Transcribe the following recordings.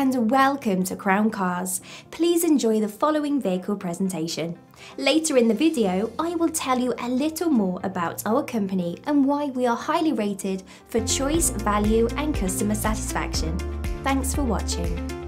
and welcome to Crown Cars. Please enjoy the following vehicle presentation. Later in the video, I will tell you a little more about our company and why we are highly rated for choice, value and customer satisfaction. Thanks for watching.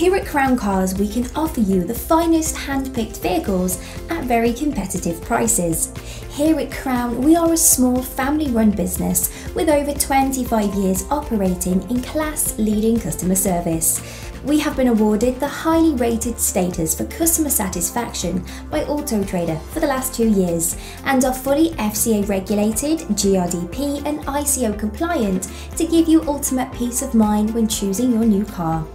Here at Crown Cars, we can offer you the finest hand-picked vehicles at very competitive prices. Here at Crown, we are a small family-run business with over 25 years operating in class-leading customer service. We have been awarded the highly rated status for customer satisfaction by Auto Trader for the last two years and are fully FCA regulated, GRDP and ICO compliant to give you ultimate peace of mind when choosing your new car.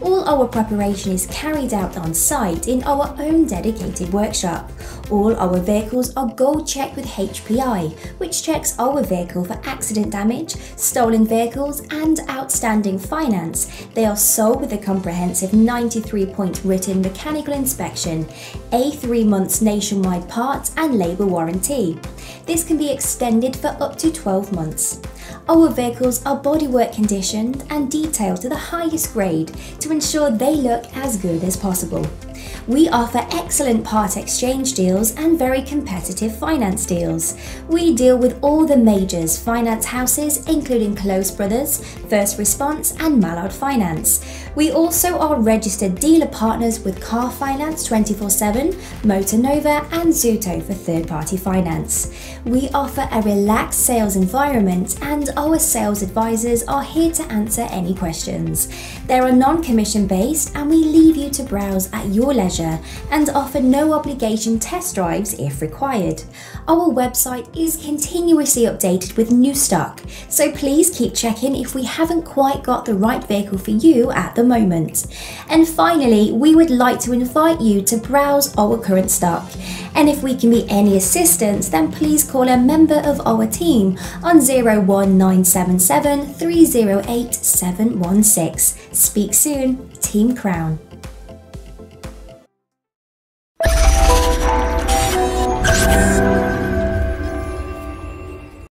All our preparation is carried out on site in our own dedicated workshop. All our vehicles are gold checked with HPI, which checks our vehicle for accident damage, stolen vehicles and outstanding finance. They are sold with a comprehensive 93 point written mechanical inspection, a 3 months nationwide parts and labour warranty. This can be extended for up to 12 months. Our vehicles are bodywork conditioned and detailed to the highest grade to ensure they look as good as possible. We offer excellent part exchange deals and very competitive finance deals. We deal with all the majors finance houses including Close Brothers, First Response and Mallard Finance. We also are registered dealer partners with Car Finance 24-7, MotoNovo and Zuto for third-party finance. We offer a relaxed sales environment and our sales advisors are here to answer any questions. They are non-commission based and we leave you to browse at your leisure and offer no obligation test drives if required. Our website is continuously updated with new stock, so please keep checking if we haven't quite got the right vehicle for you at the moment. And finally, we would like to invite you to browse our current stock. And if we can be any assistance, then please call a member of our team on 01977 308 716. Speak soon, Team Crown.